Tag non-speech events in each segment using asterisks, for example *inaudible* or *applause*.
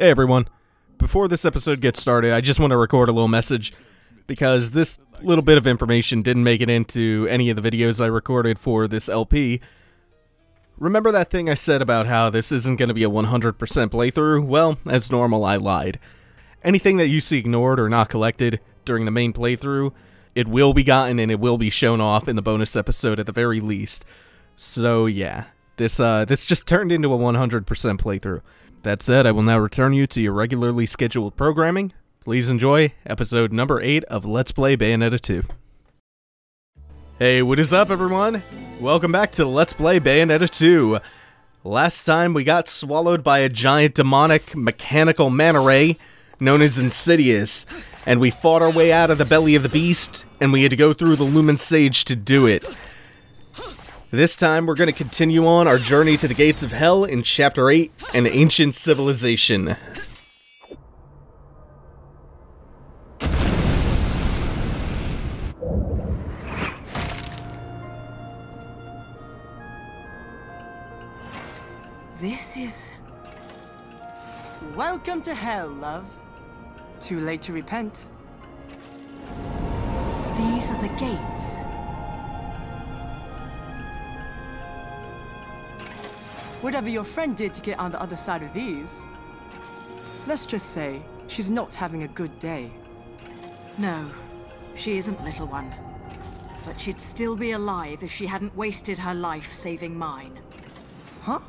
Hey everyone. Before this episode gets started, I just want to record a little message because this little bit of information didn't make it into any of the videos I recorded for this LP. Remember that thing I said about how this isn't going to be a 100% playthrough? Well, as normal, I lied. Anything that you see ignored or not collected during the main playthrough, it will be gotten and it will be shown off in the bonus episode at the very least. So yeah, this uh this just turned into a 100% playthrough. That said, I will now return you to your regularly scheduled programming. Please enjoy episode number 8 of Let's Play Bayonetta 2. Hey, what is up everyone? Welcome back to Let's Play Bayonetta 2. Last time we got swallowed by a giant demonic mechanical manta ray known as Insidious, and we fought our way out of the belly of the beast, and we had to go through the Lumen Sage to do it. This time, we're going to continue on our journey to the gates of hell in Chapter 8 An Ancient Civilization. This is... Welcome to hell, love. Too late to repent. These are the gates. Whatever your friend did to get on the other side of these, let's just say she's not having a good day. No, she isn't, little one. But she'd still be alive if she hadn't wasted her life saving mine. Huh?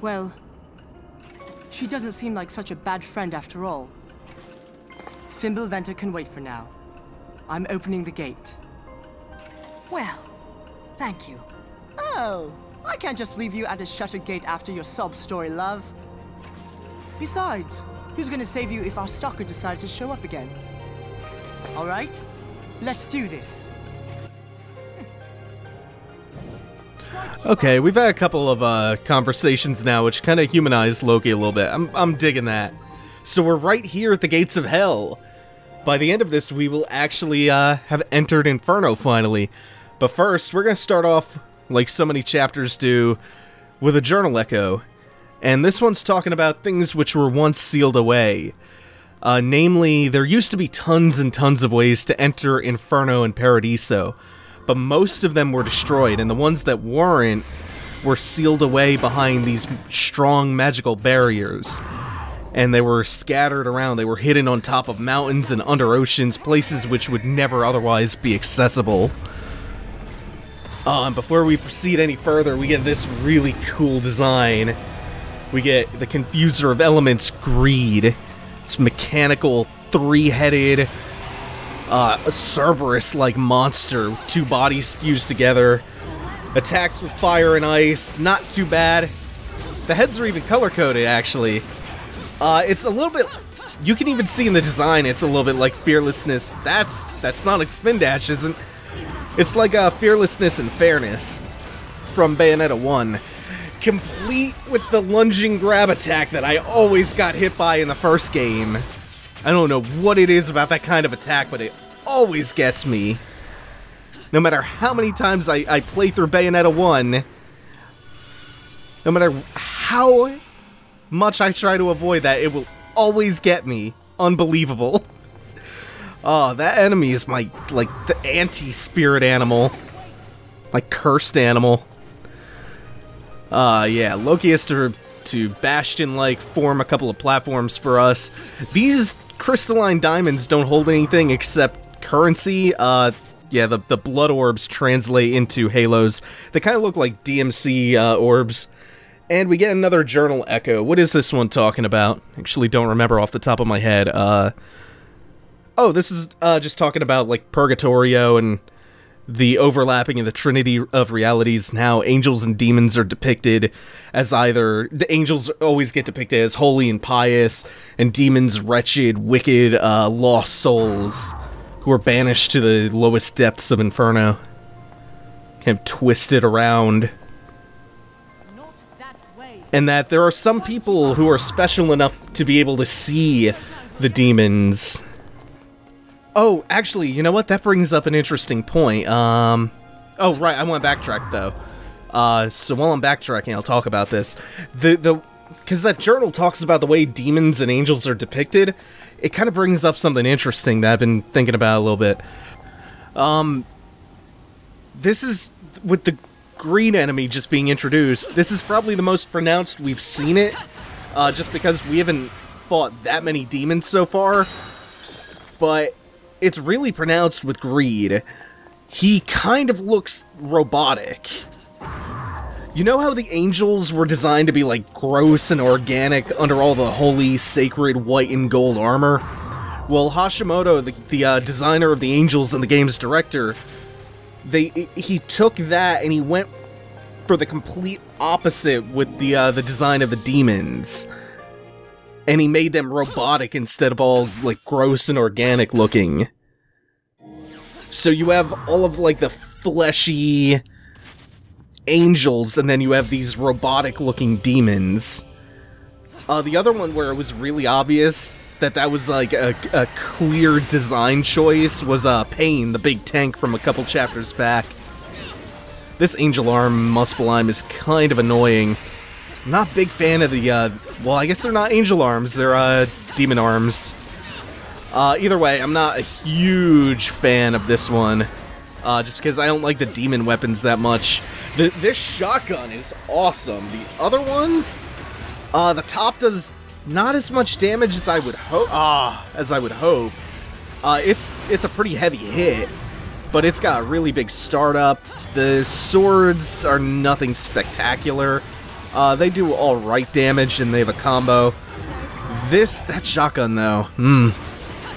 Well, she doesn't seem like such a bad friend after all. Fimbulventr can wait for now. I'm opening the gate. Well, thank you. Oh, I can't just leave you at a shutter gate after your sob story, love. Besides, who's gonna save you if our stalker decides to show up again? All right, let's do this. Okay, we've had a couple of uh, conversations now, which kind of humanized Loki a little bit. I'm, I'm digging that. So we're right here at the gates of hell. By the end of this, we will actually uh, have entered Inferno finally. But first, we're going to start off, like so many chapters do, with a journal echo. And this one's talking about things which were once sealed away. Uh, namely, there used to be tons and tons of ways to enter Inferno and Paradiso but most of them were destroyed, and the ones that weren't were sealed away behind these strong magical barriers. And they were scattered around, they were hidden on top of mountains and under oceans, places which would never otherwise be accessible. And before we proceed any further, we get this really cool design. We get the Confuser of Elements Greed. It's mechanical, three-headed, uh, a Cerberus-like monster, two bodies fused together. Attacks with fire and ice, not too bad. The heads are even color-coded, actually. Uh, it's a little bit... You can even see in the design, it's a little bit like Fearlessness. That's that's Sonic Spin Dash, isn't... It's like uh, Fearlessness and Fairness from Bayonetta 1. Complete with the lunging grab attack that I always got hit by in the first game. I don't know what it is about that kind of attack, but it always gets me. No matter how many times I, I play through Bayonetta 1, no matter how much I try to avoid that, it will always get me. Unbelievable. *laughs* oh, that enemy is my, like, the anti-spirit animal. My cursed animal. Uh, yeah, Loki has to, to Bastion-like form a couple of platforms for us. These crystalline diamonds don't hold anything except currency. Uh, yeah, the, the blood orbs translate into halos. They kind of look like DMC uh, orbs. And we get another journal echo. What is this one talking about? Actually, don't remember off the top of my head. Uh, oh, this is uh, just talking about like Purgatorio and the overlapping of the trinity of realities. And how angels and demons are depicted as either the angels always get depicted as holy and pious and demons wretched wicked uh, lost souls who are banished to the lowest depths of inferno. Kind of twisted around. And that there are some people who are special enough to be able to see the demons Oh, actually, you know what? That brings up an interesting point. Um, oh, right, I want to backtrack, though. Uh, so while I'm backtracking, I'll talk about this. The the because that journal talks about the way demons and angels are depicted. It kind of brings up something interesting that I've been thinking about a little bit. Um, this is with the green enemy just being introduced. This is probably the most pronounced we've seen it, uh, just because we haven't fought that many demons so far. But it's really pronounced with Greed. He kind of looks robotic. You know how the angels were designed to be like gross and organic under all the holy, sacred white and gold armor? Well, Hashimoto, the, the uh, designer of the angels and the game's director, they he took that and he went for the complete opposite with the uh, the design of the demons, and he made them robotic instead of all like gross and organic looking. So you have all of like the fleshy angels, and then you have these robotic looking demons. Uh, the other one where it was really obvious that that was like a, a clear design choice was uh, Pain, the big tank from a couple chapters back. This Angel Arm Muspelheim is kind of annoying. Not big fan of the, uh, well, I guess they're not Angel Arms, they're, uh, Demon Arms. Uh, either way, I'm not a huge fan of this one, uh, just because I don't like the demon weapons that much. The, this shotgun is awesome. The other ones, uh, the top does not as much damage as I would hope. Ah, as I would hope. Uh, it's it's a pretty heavy hit, but it's got a really big startup. The swords are nothing spectacular. Uh, they do all right damage, and they have a combo. This that shotgun though, hmm,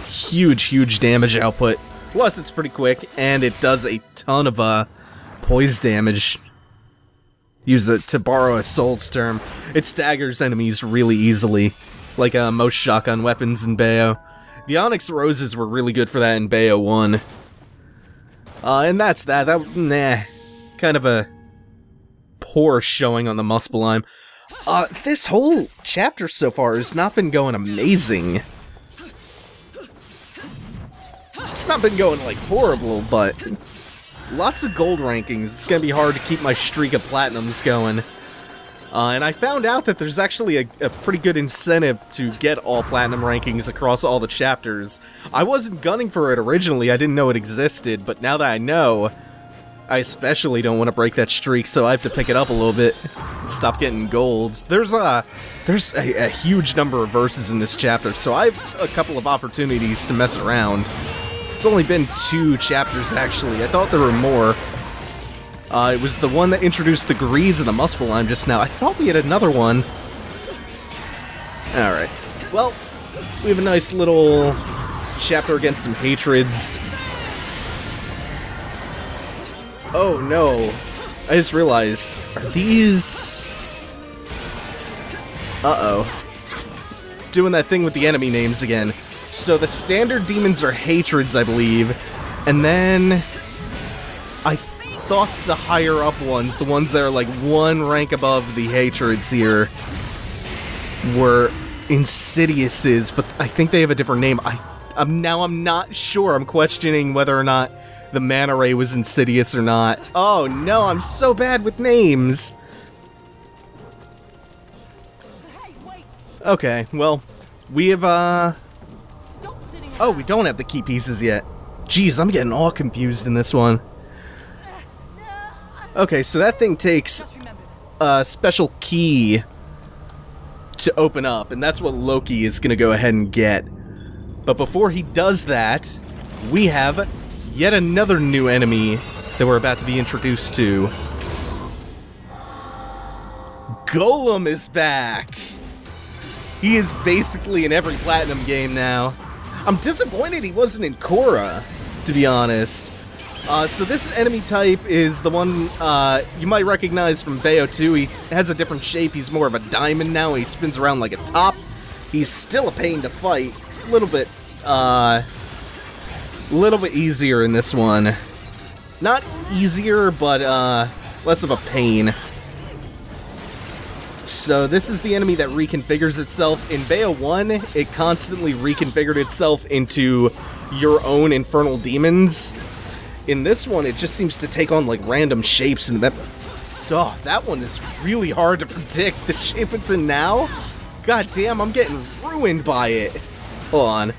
huge huge damage output. Plus, it's pretty quick, and it does a ton of uh, poise damage. Use it to borrow a soul's term. It staggers enemies really easily, like uh, most shotgun weapons in Bayo. The Onyx Roses were really good for that in Bayo 1. Uh, and that's that. That, nah. Kind of a poor showing on the Muspelheim. Uh, this whole chapter so far has not been going amazing. It's not been going, like, horrible, but lots of gold rankings. It's gonna be hard to keep my streak of platinums going. Uh, and I found out that there's actually a, a, pretty good incentive to get all platinum rankings across all the chapters. I wasn't gunning for it originally, I didn't know it existed, but now that I know, I especially don't want to break that streak, so I have to pick it up a little bit stop getting golds. There's a there's a, a huge number of verses in this chapter, so I have a couple of opportunities to mess around. It's only been two chapters, actually. I thought there were more. Uh, it was the one that introduced the Greeds and the Muspelheim just now. I thought we had another one. Alright. Well, we have a nice little chapter against some hatreds. Oh no. I just realized, are these... Uh-oh. Doing that thing with the enemy names again. So the standard demons are hatreds, I believe. And then I thought the higher up ones, the ones that are like one rank above the hatreds here, were insidiouses, but I think they have a different name. I I'm now I'm not sure. I'm questioning whether or not the manta ray was insidious or not. Oh no, I'm so bad with names. Okay, well, we have uh Oh, we don't have the key pieces yet. Jeez, I'm getting all confused in this one. Okay, so that thing takes a special key to open up, and that's what Loki is going to go ahead and get. But before he does that, we have yet another new enemy that we're about to be introduced to. Golem is back! He is basically in every Platinum game now. I'm disappointed he wasn't in Korra, to be honest. Uh, so this enemy type is the one uh, you might recognize from Bayo 2. He has a different shape. He's more of a diamond now. He spins around like a top. He's still a pain to fight. A little bit, uh, little bit easier in this one. Not easier, but uh, less of a pain. So this is the enemy that reconfigures itself. In Bayo 1, it constantly reconfigured itself into your own infernal demons. In this one, it just seems to take on like random shapes and that Oh, that one is really hard to *laughs* predict. The shape it's in now? God damn, I'm getting ruined by it. Hold on.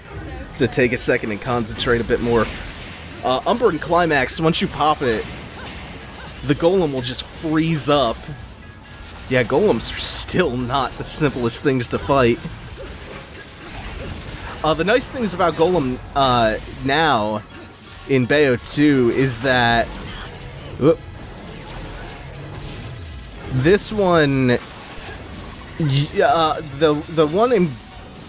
To take a second and concentrate a bit more. Uh, Umbran Climax, once you pop it, the golem will just freeze up. Yeah, golems are still not the simplest things to fight. Uh, the nice things about golem uh, now in Bayo 2 is that... Whoop, this one, uh, the the one in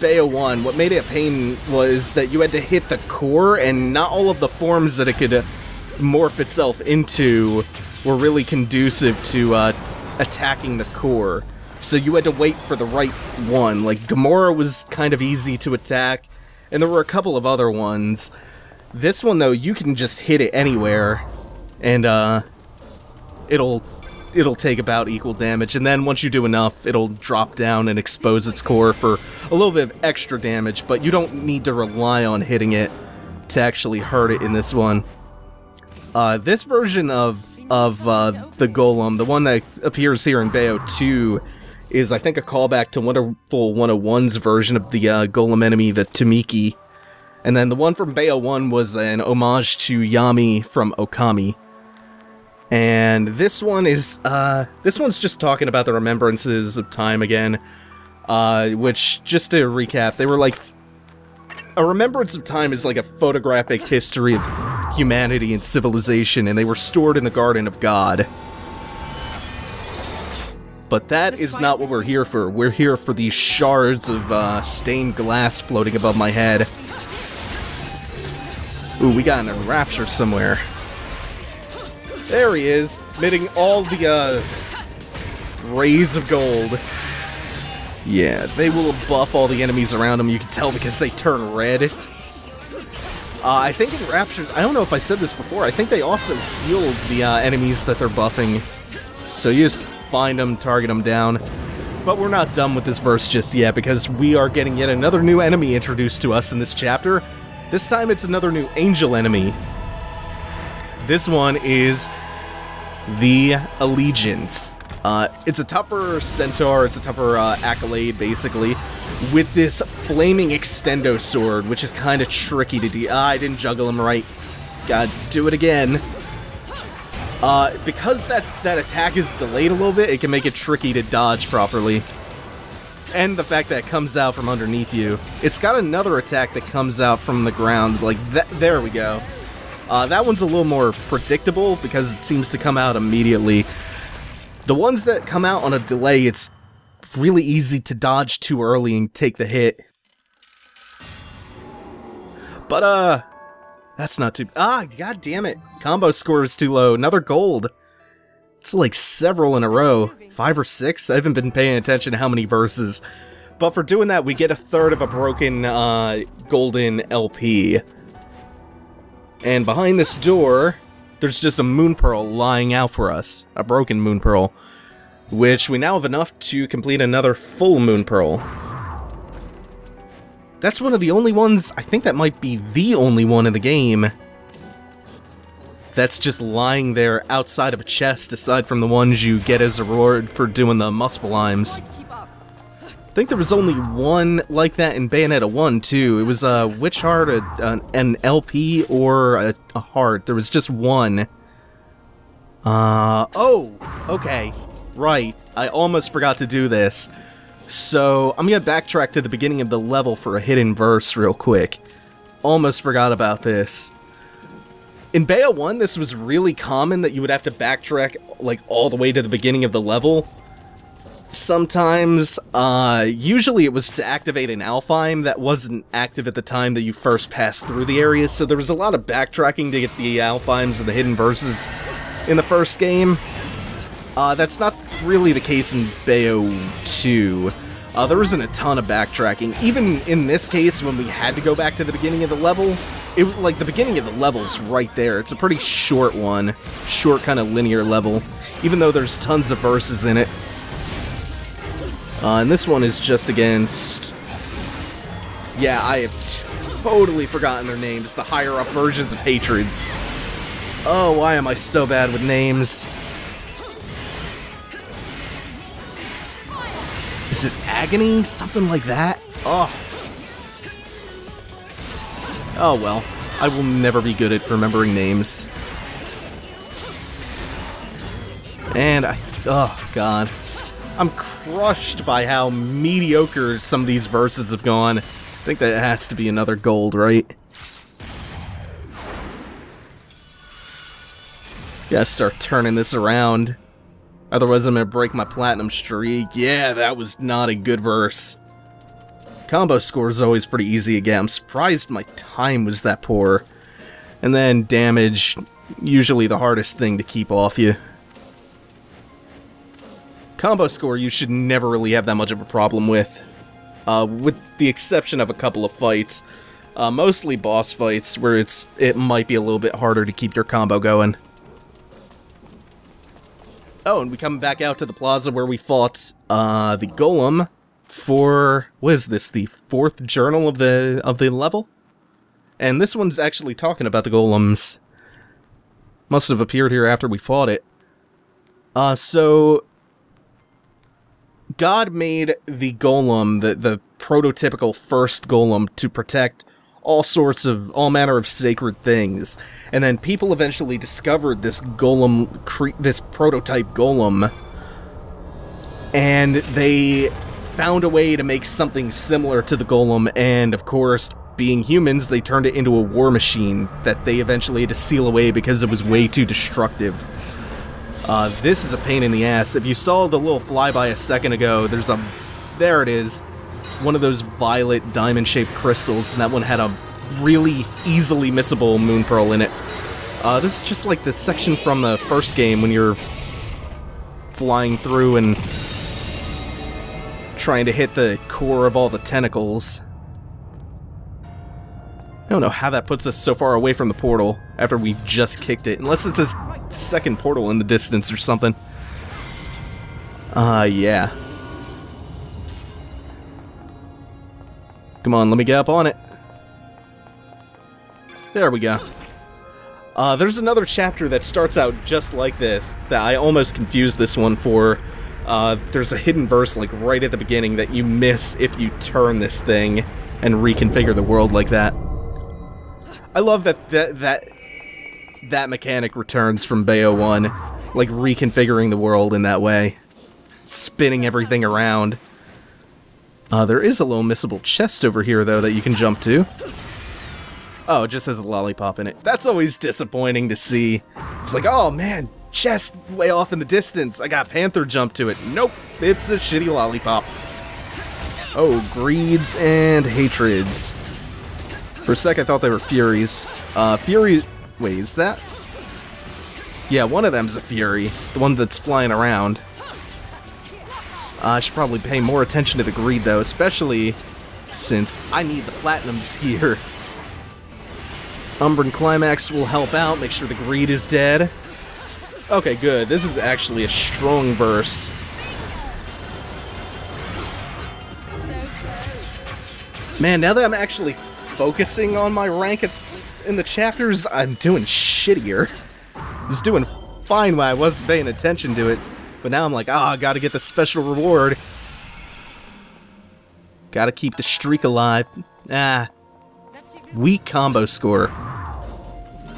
Bayo 1, what made it a pain was that you had to hit the core, and not all of the forms that it could uh, morph itself into were really conducive to uh, attacking the core. So you had to wait for the right one. Like, Gomorrah was kind of easy to attack, and there were a couple of other ones. This one, though, you can just hit it anywhere, and, uh, it'll it'll take about equal damage, and then once you do enough, it'll drop down and expose its core for a little bit of extra damage, but you don't need to rely on hitting it to actually hurt it in this one. Uh, this version of of uh, the Golem, the one that appears here in Bayo 2, is I think a callback to Wonderful 101's version of the uh, Golem enemy, the Tamiki. And then the one from Bayo 1 was an homage to Yami from Okami. And this one is, uh, this one's just talking about the remembrances of time again. Uh, which, just to recap, they were like, a remembrance of time is like a photographic history of humanity and civilization, and they were stored in the Garden of God. But that is not what we're here for. We're here for these shards of uh, stained glass floating above my head. Ooh, we got an enrapture somewhere. There he is, emitting all the, uh, rays of gold. Yeah, they will buff all the enemies around him, you can tell because they turn red. Uh, I think enraptures, I don't know if I said this before, I think they also heal the uh, enemies that they're buffing. So you just find them, target them down. But we're not done with this burst just yet, because we are getting yet another new enemy introduced to us in this chapter. This time it's another new angel enemy. This one is the Allegiance. Uh, it's a tougher centaur, it's a tougher uh, accolade, basically, with this flaming extendo sword, which is kind of tricky to do. Ah, I didn't juggle him right. Gotta do it again. Uh, because that, that attack is delayed a little bit, it can make it tricky to dodge properly. And the fact that it comes out from underneath you. It's got another attack that comes out from the ground, like, that. there we go. Uh, that one's a little more predictable because it seems to come out immediately. The ones that come out on a delay, it's really easy to dodge too early and take the hit. But, uh, that's not too... Ah, god damn it. Combo score is too low. Another gold. It's like several in a row. Five or six? I haven't been paying attention to how many verses. But for doing that, we get a third of a broken, uh, golden LP. And behind this door, there's just a moon pearl lying out for us. A broken moon pearl. Which we now have enough to complete another full moon pearl. That's one of the only ones, I think that might be the only one in the game that's just lying there outside of a chest aside from the ones you get as a reward for doing the Muspelheims. I think there was only one like that in Bayonetta 1, too. It was a Witch Heart, a, an, an LP, or a, a heart. There was just one. Uh, oh, okay. Right. I almost forgot to do this. So, I'm gonna backtrack to the beginning of the level for a hidden verse real quick. Almost forgot about this. In Bayo 1, this was really common that you would have to backtrack, like, all the way to the beginning of the level sometimes. Uh, usually it was to activate an Alfheim that wasn't active at the time that you first passed through the area, so there was a lot of backtracking to get the Alfheims and the hidden verses in the first game. Uh, that's not really the case in Bayo 2. Uh, there isn't a ton of backtracking. Even in this case, when we had to go back to the beginning of the level, it like the beginning of the level's right there. It's a pretty short one, short kind of linear level, even though there's tons of verses in it. Uh, and this one is just against... Yeah, I have totally forgotten their names, the higher-up versions of Hatreds. Oh, why am I so bad with names? Is it Agony? Something like that? Oh. Oh well, I will never be good at remembering names. And I... Oh, God. I'm crushed by how mediocre some of these verses have gone. I think that has to be another gold, right? Gotta start turning this around. Otherwise I'm gonna break my platinum streak. Yeah, that was not a good verse. Combo score is always pretty easy again. I'm surprised my time was that poor. And then damage, usually the hardest thing to keep off you. Combo score you should never really have that much of a problem with. Uh, with the exception of a couple of fights. Uh, mostly boss fights where it's it might be a little bit harder to keep your combo going. Oh, and we come back out to the plaza where we fought uh, the golem for what is this? The fourth journal of the of the level, and this one's actually talking about the golems. Must have appeared here after we fought it. Uh, so God made the golem, the the prototypical first golem, to protect all sorts of all manner of sacred things. And then people eventually discovered this golem this prototype golem and they found a way to make something similar to the golem and of course being humans they turned it into a war machine that they eventually had to seal away because it was way too destructive. Uh, this is a pain in the ass. If you saw the little flyby a second ago, there's a... There it is one of those violet diamond-shaped crystals, and that one had a really easily missable moon pearl in it. Uh, this is just like the section from the first game when you're flying through and trying to hit the core of all the tentacles. I don't know how that puts us so far away from the portal after we just kicked it, unless it's a second portal in the distance or something. Uh, yeah. Come on, let me get up on it. There we go. Uh, there's another chapter that starts out just like this, that I almost confused this one for. Uh, there's a hidden verse, like, right at the beginning that you miss if you turn this thing and reconfigure the world like that. I love that that that, that mechanic returns from Bayo 1, like reconfiguring the world in that way. Spinning everything around. Uh, there is a little missable chest over here, though, that you can jump to. Oh, it just has a lollipop in it. That's always disappointing to see. It's like, oh man, chest way off in the distance. I got Panther jump to it. Nope, it's a shitty lollipop. Oh, greeds and hatreds. For a sec, I thought they were furies. Uh, fury... Wait, is that... Yeah, one of them's a fury. The one that's flying around. Uh, I should probably pay more attention to the greed, though, especially since I need the platinums here. Umbran Climax will help out, make sure the greed is dead. Okay, good. This is actually a strong verse. Man, now that I'm actually focusing on my rank in the chapters, I'm doing shittier. I was doing fine when I wasn't paying attention to it. But now I'm like, ah, oh, gotta get the special reward. Gotta keep the streak alive. Ah. Weak combo score.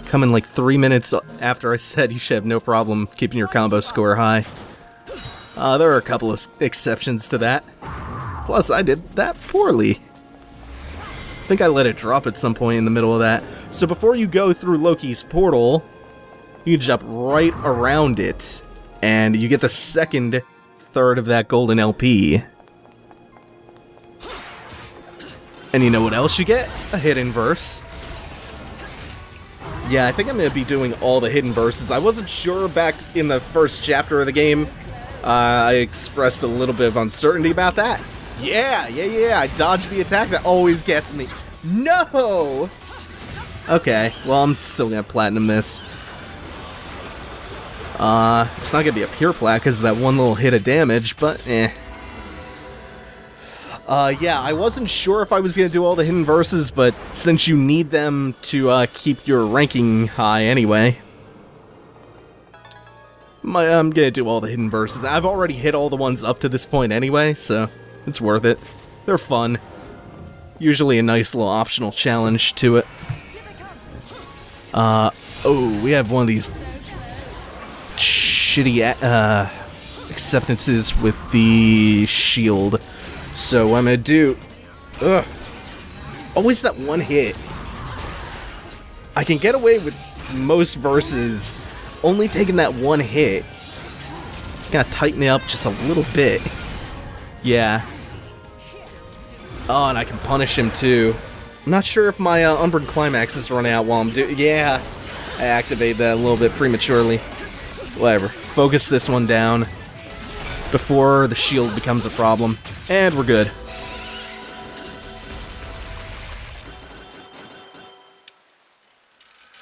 Coming like three minutes after I said you should have no problem keeping your combo score high. Uh, there are a couple of exceptions to that. Plus, I did that poorly. I think I let it drop at some point in the middle of that. So before you go through Loki's portal, you jump right around it and you get the second third of that golden LP. And you know what else you get? A hidden verse. Yeah, I think I'm going to be doing all the hidden verses. I wasn't sure back in the first chapter of the game. Uh, I expressed a little bit of uncertainty about that. Yeah, yeah, yeah, I dodged the attack that always gets me. No! Okay, well, I'm still to platinum this. Uh, it's not gonna be a pure plat because that one little hit of damage, but eh. Uh, yeah, I wasn't sure if I was gonna do all the hidden verses, but since you need them to, uh, keep your ranking high anyway, my, I'm gonna do all the hidden verses. I've already hit all the ones up to this point anyway, so It's worth it. They're fun. Usually a nice little optional challenge to it. Uh, oh, we have one of these shitty uh, acceptances with the shield. So what I'm gonna do... Ugh. Always that one hit. I can get away with most verses only taking that one hit. Gotta tighten it up just a little bit. Yeah. Oh, and I can punish him too. I'm not sure if my uh, Climax is running out while I'm doing... Yeah, I activate that a little bit prematurely. Whatever. Focus this one down before the shield becomes a problem. And we're good.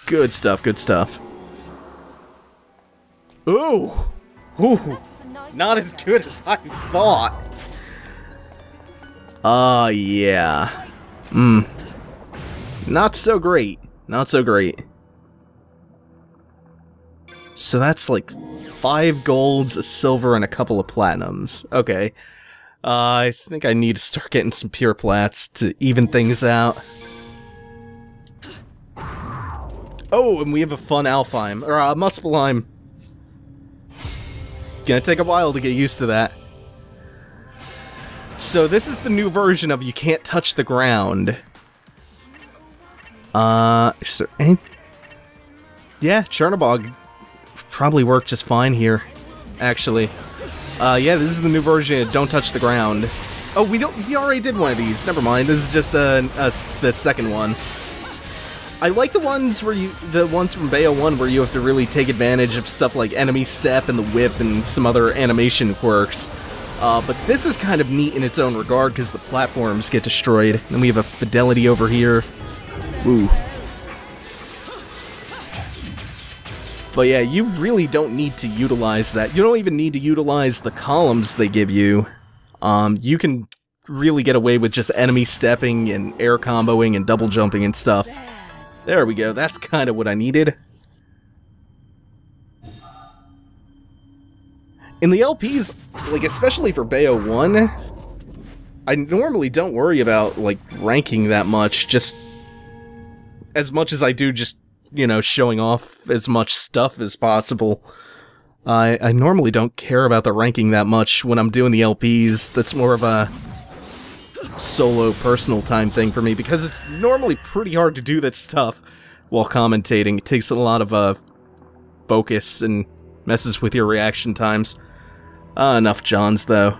Good stuff, good stuff. Ooh! Ooh! Not as good as I thought. Uh, yeah. Hmm. Not so great. Not so great. So that's like five golds, a silver, and a couple of platinums. Okay. Uh, I think I need to start getting some pure plats to even things out. Oh, and we have a fun Alfheim, or uh, Muspelheim. Gonna take a while to get used to that. So this is the new version of you can't touch the ground. Uh, there any... Yeah, Chernobog probably work just fine here, actually. Uh, yeah, this is the new version of Don't Touch the Ground. Oh, we don't- we already did one of these, never mind, this is just uh, the second one. I like the ones where you- the ones from Bayo 1 where you have to really take advantage of stuff like enemy step and the whip and some other animation quirks. Uh, but this is kind of neat in its own regard because the platforms get destroyed. And we have a fidelity over here. Ooh. But yeah, you really don't need to utilize that. You don't even need to utilize the columns they give you. Um, you can really get away with just enemy stepping and air comboing and double jumping and stuff. There we go, that's kind of what I needed. In the LPs, like especially for Bayo 1, I normally don't worry about like ranking that much, just as much as I do just you know, showing off as much stuff as possible. I, I normally don't care about the ranking that much when I'm doing the LPs. That's more of a solo personal time thing for me because it's normally pretty hard to do that stuff while commentating. It takes a lot of uh, focus and messes with your reaction times. Uh, enough Johns, though.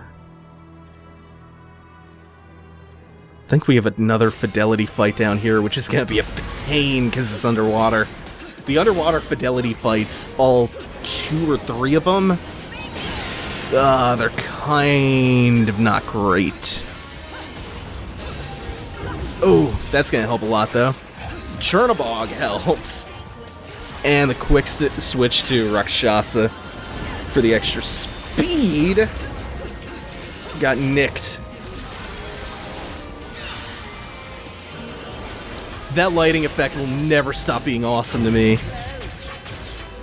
I think we have another fidelity fight down here, which is gonna be a pain because it's underwater. The underwater fidelity fights, all two or three of them, uh, they're kind of not great. Oh, that's gonna help a lot though. Chernobog helps. And the quick switch to Rakshasa for the extra speed got nicked. that lighting effect will never stop being awesome to me.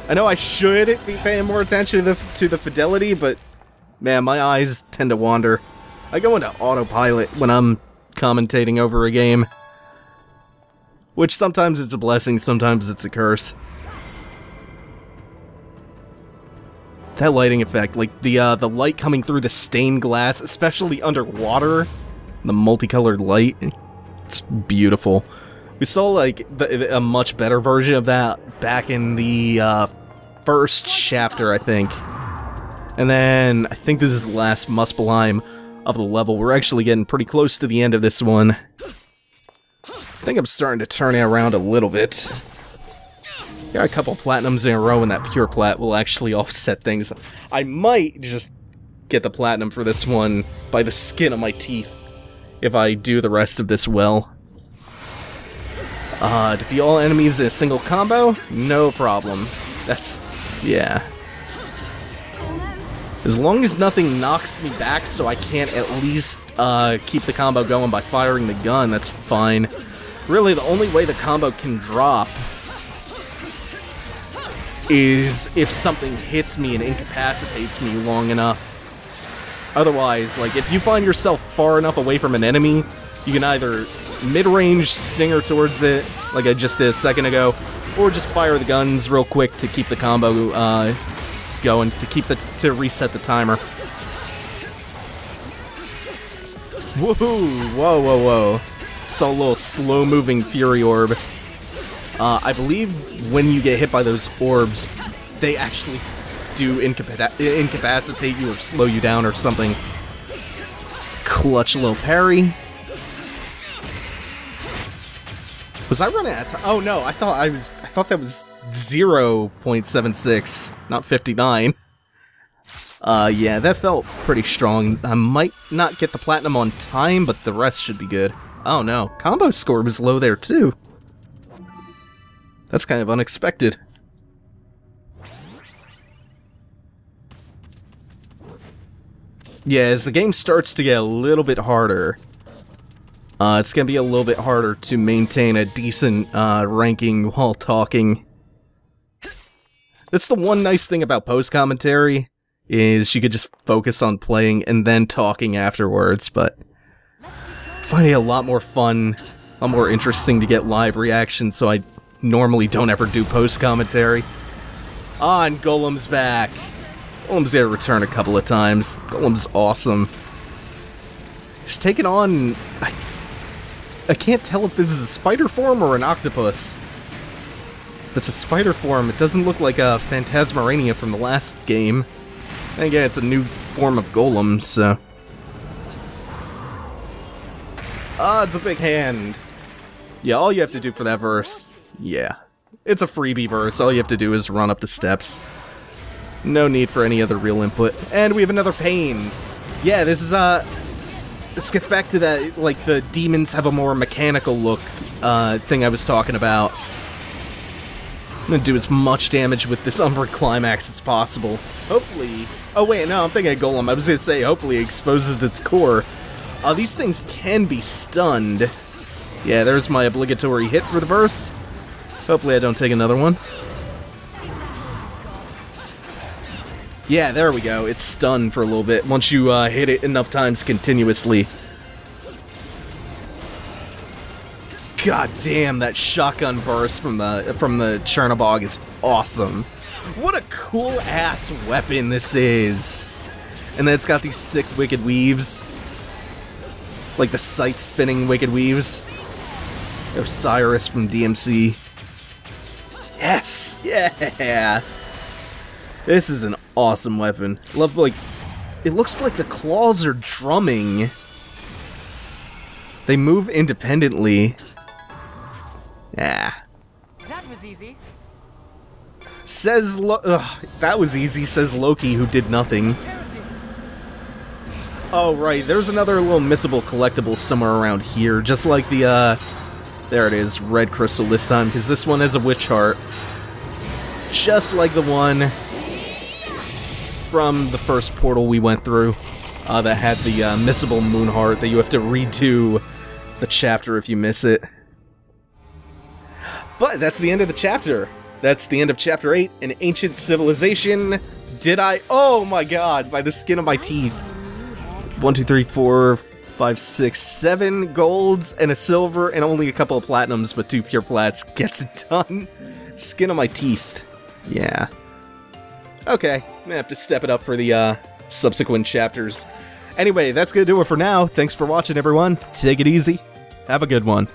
I know I should be paying more attention to the, to the fidelity, but man, my eyes tend to wander. I go into autopilot when I'm commentating over a game. Which sometimes it's a blessing, sometimes it's a curse. That lighting effect, like the uh, the light coming through the stained glass, especially underwater, the multicolored light, it's beautiful. We saw like the, a much better version of that back in the uh, first chapter, I think. And then I think this is the last Muspelheim of the level. We're actually getting pretty close to the end of this one. I think I'm starting to turn it around a little bit. Got a couple platinums in a row and that pure plat will actually *laughs* offset things. I might just get the platinum for this one by the skin of my teeth if I do the rest of this well. Uh, defeat all enemies in a single combo? No problem. That's... yeah. As long as nothing knocks me back so I can't at least uh, keep the combo going by firing the gun, that's fine. Really, the only way the combo can drop is if something hits me and incapacitates me long enough. Otherwise, like, if you find yourself far enough away from an enemy, you can either mid-range stinger towards it, like I just did a second ago, or just fire the guns real quick to keep the combo uh, going, to keep the to reset the timer. Woohoo! Whoa, whoa, whoa. Saw a little slow-moving Fury Orb. Uh, I believe when you get hit by those orbs, they actually do incapa incapacitate you or slow you down or something. Clutch a little parry. Was I running out of? Oh no, I thought I was I thought that was 0.76, not 59. Uh, yeah, that felt pretty strong. I might not get the platinum on time, but the rest should be good. Oh no, combo score was low there too. That's kind of unexpected. Yeah, as the game starts to get a little bit harder, uh, it's going to be a little bit harder to maintain a decent uh, ranking while talking. That's the one nice thing about post-commentary, is you could just focus on playing and then talking afterwards, but finding a lot more fun, a lot more interesting to get live reactions, so I normally don't ever do post-commentary. On and Golem's back. Golem's gonna return a couple of times. Golem's awesome. He's taking on... I, I can't tell if this is a spider form or an octopus. If it's a spider form, it doesn't look like a Phantasmaraneae from the last game. And again, it's a new form of Golem, so... Ah, it's a big hand. Yeah, all you have to do for that verse... Yeah. It's a freebie verse, all you have to do is run up the steps. No need for any other real input. And we have another pain. Yeah, this is, uh... This gets back to that, like, the demons have a more mechanical look, uh, thing I was talking about. I'm gonna do as much damage with this *laughs* Umbra Climax as possible. Hopefully... Oh wait, no, I'm thinking of Golem. I was gonna say, hopefully it exposes its core. Uh, these things can be stunned. Yeah, there's my obligatory hit for the verse. Hopefully I don't take another one. Yeah, there we go. It's stunned for a little bit once you uh, hit it enough times continuously. God damn, that shotgun burst from the from the Chernobog is awesome. What a cool ass weapon this is. And then it's got these sick wicked weaves. Like the sight spinning wicked weaves. Osiris from DMC. Yes! Yeah! This is an awesome weapon. Love, like, it looks like the claws are drumming. They move independently. Yeah. That was easy. Says Lo- Ugh, that was easy, says Loki, who did nothing. Oh, right, there's another little missable collectible somewhere around here, just like the, uh... There it is, red crystal this time, because this one has a witch heart. Just like the one from the first portal we went through, uh, that had the uh, missable moon heart that you have to redo the chapter if you miss it. But that's the end of the chapter. That's the end of chapter 8, An Ancient Civilization. Did I? Oh my god, by the skin of my teeth. One, two, three, four, five, six, seven golds and a silver and only a couple of platinums, but two pure plats *laughs* gets it done. Skin of my teeth. Yeah. Okay, I'm gonna have to step it up for the uh, subsequent chapters. Anyway, that's gonna do it for now. Thanks for watching, everyone. Take it easy. Have a good one.